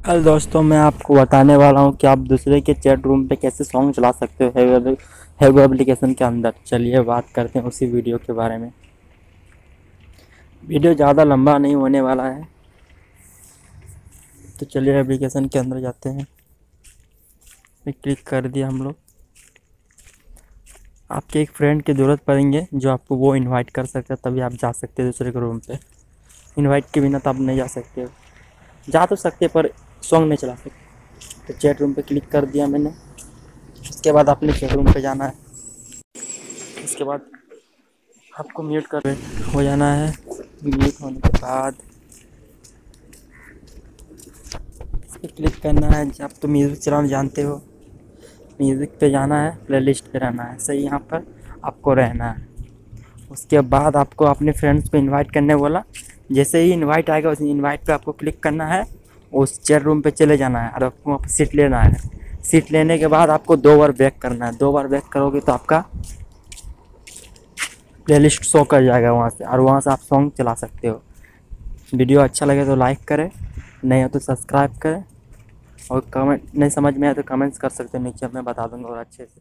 कल दोस्तों, मैं आपको बताने वाला हूँ कि आप दूसरे के चैट रूम पे कैसे सॉन्ग चला सकते हो हैगो एप्लीकेशन के अंदर। चलिए बात करते हैं उसी वीडियो के बारे में। वीडियो ज़्यादा लंबा नहीं होने वाला है। तो चलिए एप्लीकेशन के अंदर जाते हैं। क्लिक कर दिया हम लोग। आपके एक फ्रेंड की ज़रूरत पड़ेंगे जो आपको वो इनवाइट कर सकते हैं, तभी आप जा सकते हैं दूसरे के रूम पे। इनवाइट के बिना तो आप नहीं जा सकते जा तो सकते पर सॉन्ग नहीं चला सकते तो चैट रूम पे क्लिक कर दिया मैंने। उसके बाद आपने चैट रूम पे जाना है। उसके बाद आपको म्यूट कर हो जाना है। म्यूट होने के बाद क्लिक करना है। जब तो म्यूज़िक चलाना जानते हो। म्यूज़िक पे जाना है प्लेलिस्ट पे रहना है। सही यहाँ पर आपको रहना है। उसके बाद आपको अपने फ्रेंड्स को इनवाइट करने बोला। जैसे ही इनवाइट आएगा, उस इनवाइट पे आपको क्लिक करना है। उस चेयर रूम पे चले जाना है और आपको वहाँ पर सीट लेना है। सीट लेने के बाद आपको दो बार बैक करना है। दो बार बैक करोगे तो आपका प्लेलिस्ट शो कर जाएगा वहाँ से और वहाँ से आप सॉन्ग चला सकते हो। वीडियो अच्छा लगे तो लाइक करें, नहीं हो तो सब्सक्राइब करें और कमेंट नहीं समझ में आए तो कमेंट्स कर सकते हो। नीचे मैं बता दूँगा और अच्छे से।